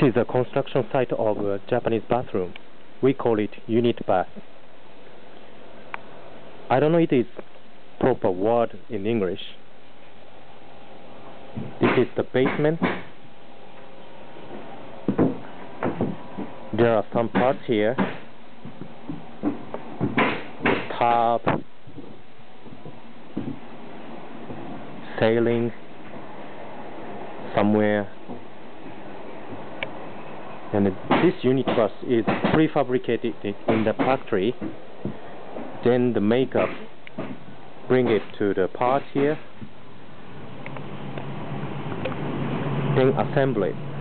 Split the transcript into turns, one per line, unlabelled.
This is a construction site of a Japanese bathroom. We call it unit bath. I don't know if it is proper word in English. This is the basement. There are some parts here. Tub, sailing somewhere and this unit bus is prefabricated in the factory. Then the makeup bring it to the part here. Then assemble it